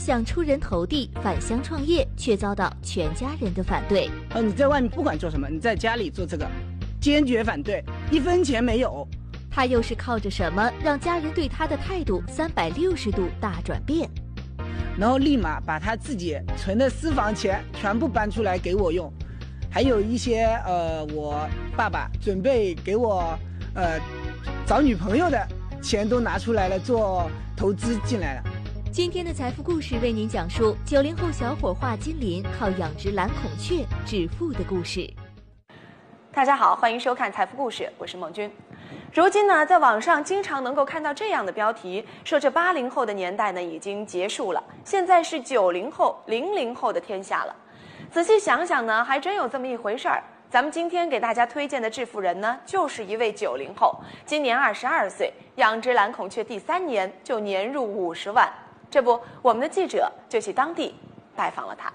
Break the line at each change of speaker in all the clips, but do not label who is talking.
想出人头地返乡创业，却遭到全家人的反对。
呃，你在外面不管做什么，你在家里做这个，坚决反对，一分钱没有。
他又是靠着什么让家人对他的态度三百六十度大转变？
然后立马把他自己存的私房钱全部搬出来给我用，还有一些呃，我爸爸准备给我呃找女朋友的钱都拿出来了做投资进来了。
今天的财富故事为您讲述九零后小伙画金林靠养殖蓝孔雀致富的故事。
大家好，欢迎收看财富故事，我是孟军。如今呢，在网上经常能够看到这样的标题，说这八零后的年代呢已经结束了，现在是九零后、零零后的天下了。仔细想想呢，还真有这么一回事儿。咱们今天给大家推荐的致富人呢，就是一位九零后，今年二十二岁，养殖蓝孔雀第三年就年入五十万。这不，我们的记者就去当地拜访了他。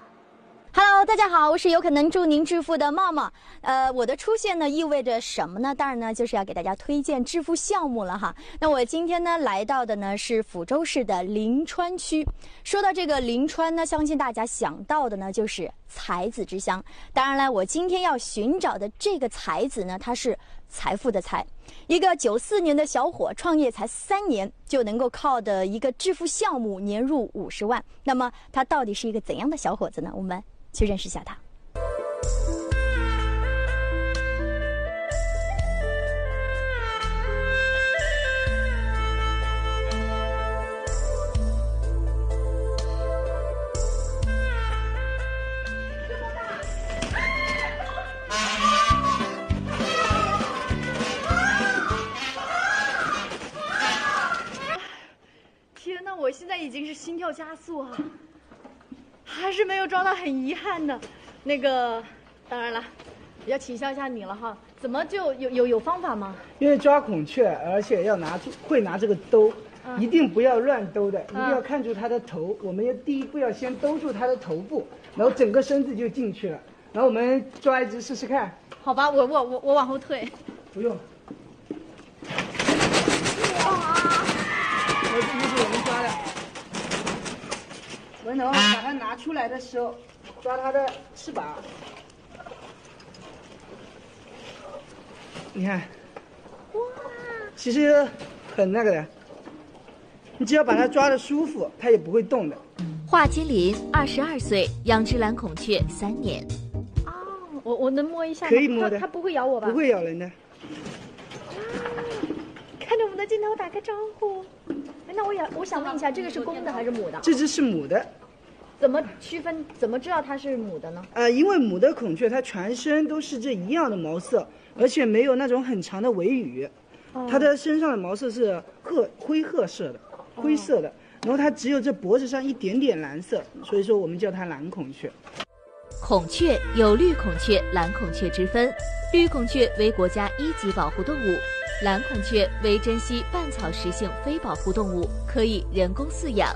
Hello，大家好，我是有可能助您致富的茂茂。呃，我的出现呢，意味着什么呢？当然呢，就是要给大家推荐致富项目了哈。那我今天呢，来到的呢是抚州市的临川区。说到这个临川呢，相信大家想到的呢就是才子之乡。当然了，我今天要寻找的这个才子呢，他是。财富的财，一个九四年的小伙创业才三年就能够靠的一个致富项目年入五十万，那么他到底是一个怎样的小伙子呢？我们去认识一下他。
经是心跳加速啊，还是没有抓到，很遗憾的。那个，当然了，要请教一下你了哈，怎么就有有有方法吗？
因为抓孔雀，而且要拿住会拿这个兜，一定不要乱兜的，一定要看住它的头。我们要第一步要先兜住它的头部，然后整个身子就进去了。然后我们抓一只试试看。
好吧，我我我我往后退。
不用。哇！这就是我们抓的。文龙，把它拿出来的时候，抓它的翅膀。你看，哇，其实很那个的。你只要把它抓的舒服，它也不会动的。
华金林，二十二岁，养殖蓝孔雀三年。
哦，我我能摸一下吗？
可以摸的。
它不会咬我吧？
不会咬人的。
看着我们的镜头，打个招呼。那我想，我想问一下，这个是公的还是母的？
这只是母的。
怎么区分？怎么知道它是母的呢？
呃，因为母的孔雀它全身都是这一样的毛色，而且没有那种很长的尾羽，它的身上的毛色是褐灰褐色的，灰色的。然后它只有这脖子上一点点蓝色，所以说我们叫它蓝孔雀。
孔雀有绿孔雀、蓝孔雀之分，绿孔雀为国家一级保护动物。蓝孔雀为珍稀半草食性非保护动物，可以人工饲养。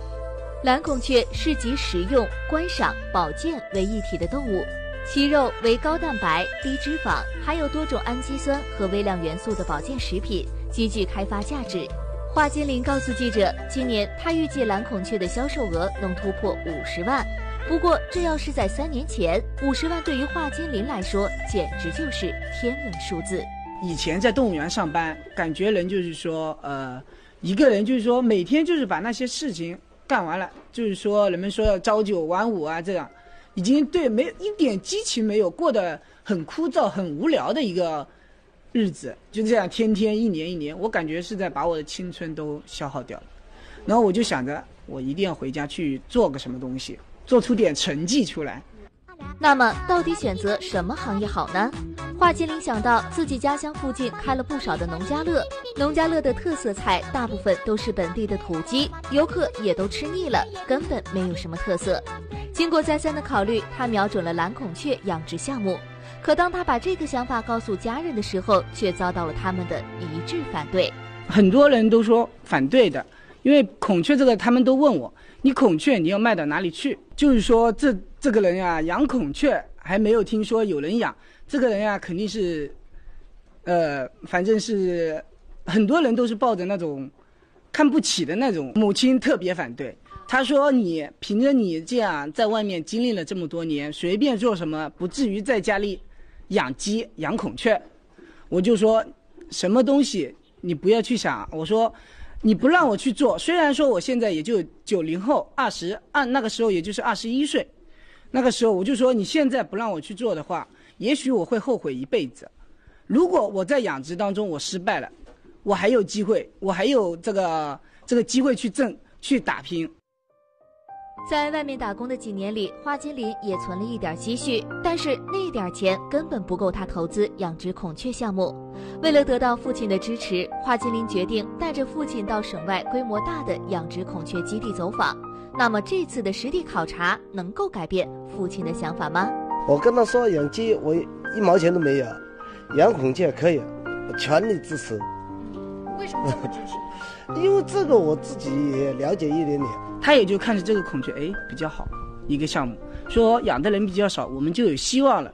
蓝孔雀是集食用、观赏、保健为一体的动物，其肉为高蛋白、低脂肪，含有多种氨基酸和微量元素的保健食品，极具开发价值。华金林告诉记者，今年他预计蓝孔雀的销售额能突破五十万。不过，这要是在三年前，五十万对于华金林来说简直就是天文数字。
以前在动物园上班，感觉人就是说，呃，一个人就是说每天就是把那些事情干完了，就是说人们说要朝九晚五啊，这样，已经对没有一点激情没有，过得很枯燥、很无聊的一个日子，就这样天天一年一年，我感觉是在把我的青春都消耗掉了。然后我就想着，我一定要回家去做个什么东西，做出点成绩出来。
那么，到底选择什么行业好呢？华金玲想到自己家乡附近开了不少的农家乐，农家乐的特色菜大部分都是本地的土鸡，游客也都吃腻了，根本没有什么特色。经过再三的考虑，他瞄准了蓝孔雀养殖项目。可当他把这个想法告诉家人的时候，却遭到了他们的一致反对。
很多人都说反对的，因为孔雀这个，他们都问我，你孔雀你要卖到哪里去？就是说这。这个人呀，养孔雀还没有听说有人养。这个人呀，肯定是，呃，反正是很多人都是抱着那种看不起的那种。母亲特别反对，他说你凭着你这样在外面经历了这么多年，随便做什么不至于在家里养鸡养孔雀。我就说什么东西你不要去想，我说你不让我去做，虽然说我现在也就九零后二十，按那个时候也就是二十一岁，那个时候我就说你现在不让我去做的话，也许我会后悔一辈子。如果我在养殖当中我失败了，我还有机会，我还有这个这个机会去挣去打拼。
在外面打工的几年里，华金林也存了一点积蓄，但是那点钱根本不够他投资养殖孔雀项目。为了得到父亲的支持，华金林决定带着父亲到省外规模大的养殖孔雀基地走访。那么这次的实地考察能够改变父亲的想法吗？
我跟他说养鸡我一毛钱都没有，养孔雀可以，我全力支持。
为什么这么支持？
因为这个我自己也了解一点点。
他也就看着这个孔雀，哎，比较好一个项目，说养的人比较少，我们就有希望了。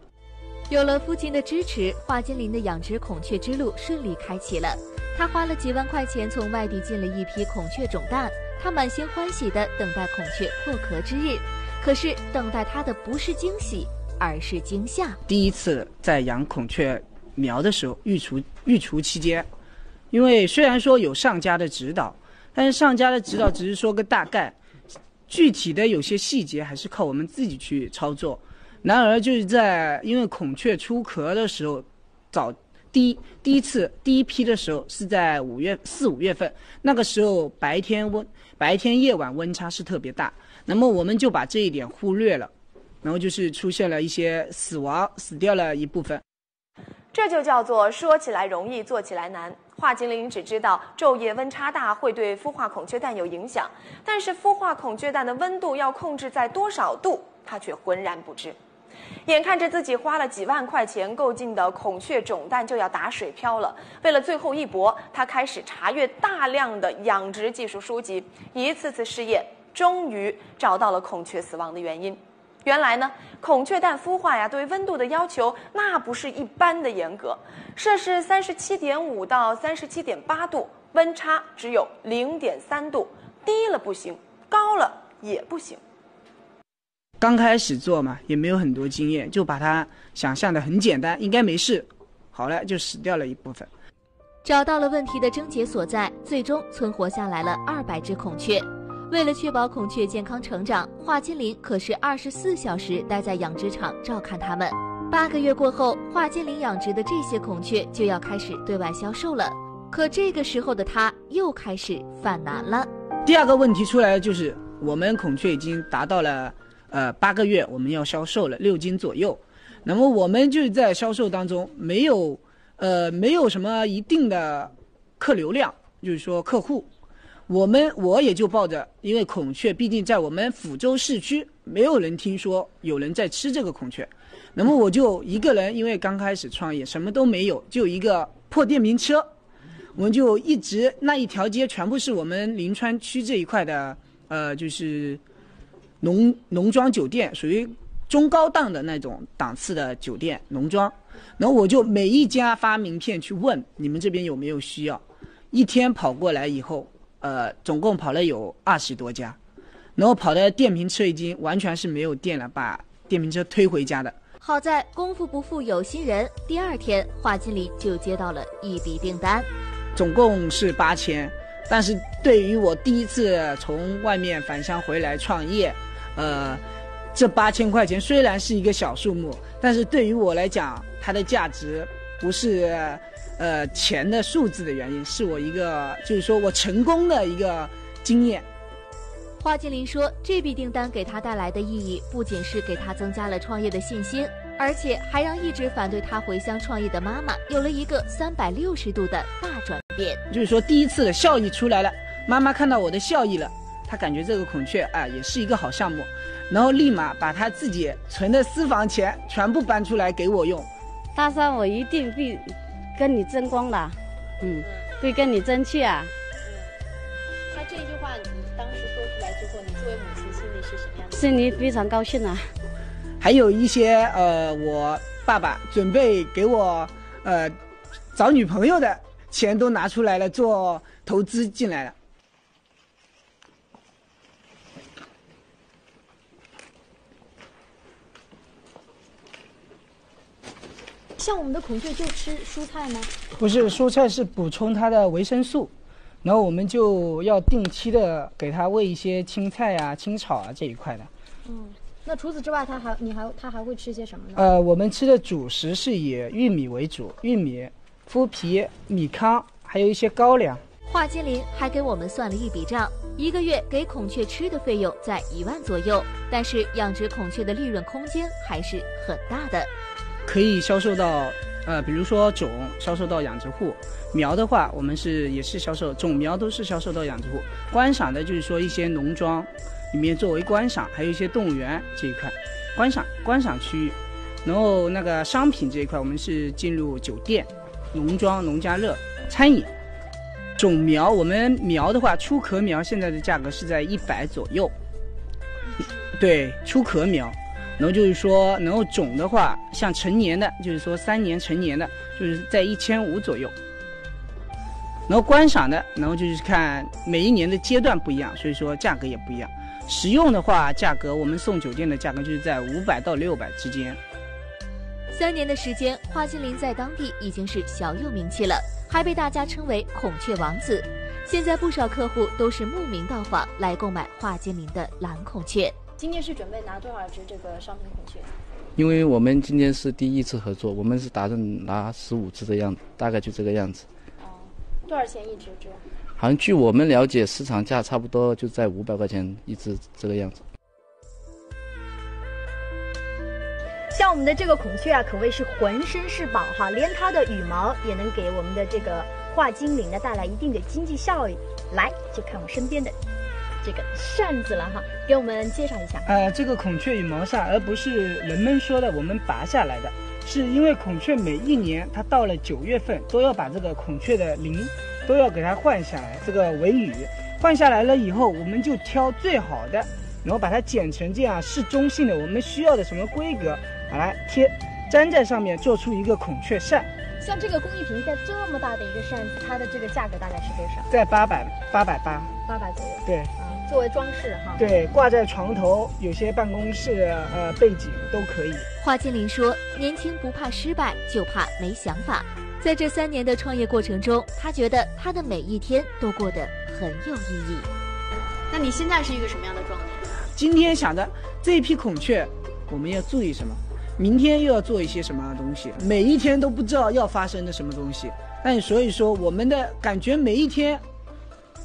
有了父亲的支持，华金林的养殖孔雀之路顺利开启了。他花了几万块钱从外地进了一批孔雀种蛋，他满心欢喜地等待孔雀破壳之日。可是等待他的不是惊喜，而是惊吓。
第一次在养孔雀苗的时候，育雏育雏期间，因为虽然说有上家的指导。但是上家的指导只是说个大概，具体的有些细节还是靠我们自己去操作。然而就是在因为孔雀出壳的时候，早第一第一次第一批的时候是在五月四五月份，那个时候白天温白天夜晚温差是特别大，那么我们就把这一点忽略了，然后就是出现了一些死亡，死掉了一部分。
这就叫做说起来容易，做起来难。华金林只知道昼夜温差大会对孵化孔雀蛋有影响，但是孵化孔雀蛋的温度要控制在多少度，他却浑然不知。眼看着自己花了几万块钱购进的孔雀种蛋就要打水漂了，为了最后一搏，他开始查阅大量的养殖技术书籍，一次次试验，终于找到了孔雀死亡的原因。原来呢，孔雀蛋孵化呀，对温度的要求那不是一般的严格，摄氏三十七点五到三十七点八度，温差只有零点三度，低了不行，高了也不行。
刚开始做嘛，也没有很多经验，就把它想象的很简单，应该没事。好了，就死掉了一部分。
找到了问题的症结所在，最终存活下来了二百只孔雀。为了确保孔雀健康成长，华金林可是二十四小时待在养殖场照看它们。八个月过后，华金林养殖的这些孔雀就要开始对外销售了。可这个时候的他又开始犯难了。
第二个问题出来就是，我们孔雀已经达到了，呃，八个月我们要销售了六斤左右。那么我们就是在销售当中没有，呃，没有什么一定的客流量，就是说客户。我们我也就抱着，因为孔雀毕竟在我们抚州市区，没有人听说有人在吃这个孔雀，那么我就一个人，因为刚开始创业，什么都没有，就一个破电瓶车，我们就一直那一条街全部是我们临川区这一块的，呃，就是农农庄酒店，属于中高档的那种档次的酒店。农庄，然后我就每一家发名片去问你们这边有没有需要，一天跑过来以后。呃，总共跑了有二十多家，然后跑的电瓶车已经完全是没有电了，把电瓶车推回家的。
好在功夫不负有心人，第二天华经理就接到了一笔订单，
总共是八千。但是对于我第一次从外面返乡回来创业，呃，这八千块钱虽然是一个小数目，但是对于我来讲，它的价值不是。呃，钱的数字的原因是我一个，就是说我成功的一个经验。
华金林说，这笔订单给他带来的意义，不仅是给他增加了创业的信心，而且还让一直反对他回乡创业的妈妈有了一个三百六十度的大转变。
就是说，第一次的效益出来了，妈妈看到我的效益了，她感觉这个孔雀啊，也是一个好项目，然后立马把她自己存的私房钱全部搬出来给我用。
大三，我一定必。跟你争光了，嗯，会跟你争气啊。
他这句话你当时说出来之后，你作为母亲心里是什么样的？
心里非常高兴啊。
还有一些呃，我爸爸准备给我呃找女朋友的钱都拿出来了，做投资进来了。
像我们的孔雀就吃蔬菜吗？
不是，蔬菜是补充它的维生素，然后我们就要定期的给它喂一些青菜啊、青草啊这一块的。
嗯，那除此之外，它还你还它还会吃些什么呢？
呃，我们吃的主食是以玉米为主，玉米、麸皮、米糠，还有一些高粱。
华金林还给我们算了一笔账，一个月给孔雀吃的费用在一万左右，但是养殖孔雀的利润空间还是很大的。
可以销售到，呃，比如说种销售到养殖户，苗的话，我们是也是销售种苗都是销售到养殖户，观赏的就是说一些农庄里面作为观赏，还有一些动物园这一块，观赏观赏区域，然后那个商品这一块，我们是进入酒店、农庄、农家乐、餐饮。种苗，我们苗的话，出壳苗现在的价格是在一百左右。对，出壳苗，然后就是说，然后种的话，像成年的，就是说三年成年的，就是在一千五左右。然后观赏的，然后就是看每一年的阶段不一样，所以说价格也不一样。食用的话，价格我们送酒店的价格就是在五百到六百之间。
三年的时间，花精灵在当地已经是小有名气了。还被大家称为孔雀王子，现在不少客户都是慕名到访来购买华金林的蓝孔雀。
今天是准备拿多少只这个商品孔雀？
因为我们今天是第一次合作，我们是打算拿十五只的样子，大概就这个样子。
哦，多少钱一只？这
好像据我们了解，市场价差不多就在五百块钱一只这个样子。
像我们的这个孔雀啊，可谓是浑身是宝哈，连它的羽毛也能给我们的这个画精灵呢带来一定的经济效益。来，就看我身边的这个扇子了哈，给我们介绍一下。
呃，这个孔雀羽毛扇，而不是人们说的我们拔下来的，是因为孔雀每一年它到了九月份都要把这个孔雀的翎都要给它换下来，这个尾羽换下来了以后，我们就挑最好的，然后把它剪成这样适中性的，我们需要的什么规格。把它贴，粘在上面做出一个孔雀扇。
像这个工艺品在这么大的一个扇子，它的这个价格大概是多少？
在八百八百八。
八百左右。
对。
啊，作为装饰哈。
对，挂在床头，有些办公室呃背景都可以。
华金林说：“年轻不怕失败，就怕没想法。”在这三年的创业过程中，他觉得他的每一天都过得很有意义。
那你现在是一个什么样的状态？
今天想着这一批孔雀，我们要注意什么？明天又要做一些什么东西？每一天都不知道要发生的什么东西。但所以说，我们的感觉每一天，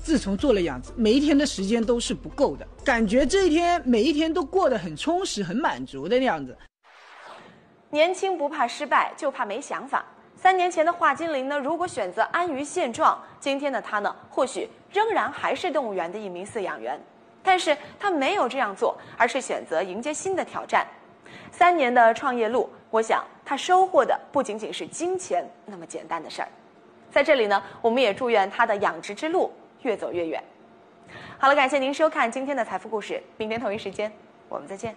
自从做了养殖，每一天的时间都是不够的。感觉这一天每一天都过得很充实、很满足的样子。
年轻不怕失败，就怕没想法。三年前的华金林呢，如果选择安于现状，今天的他呢，或许仍然还是动物园的一名饲养员。但是他没有这样做，而是选择迎接新的挑战。三年的创业路，我想他收获的不仅仅是金钱那么简单的事儿。在这里呢，我们也祝愿他的养殖之路越走越远。好了，感谢您收看今天的财富故事，明天同一时间我们再见。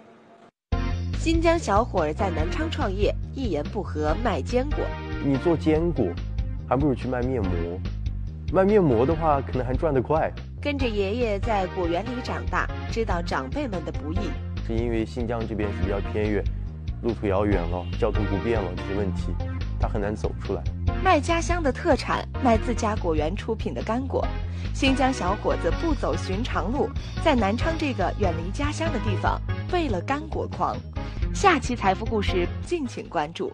新疆小伙儿在南昌创业，一言不合卖坚果。
你做坚果，还不如去卖面膜。卖面膜的话，可能还赚得快。
跟着爷爷在果园里长大，知道长辈们的不易。
是因为新疆这边是比较偏远，路途遥远了，交通不便了这些问题，他很难走出来。
卖家乡的特产，卖自家果园出品的干果。新疆小伙子不走寻常路，在南昌这个远离家乡的地方，为了干果狂。下期财富故事，敬请关注。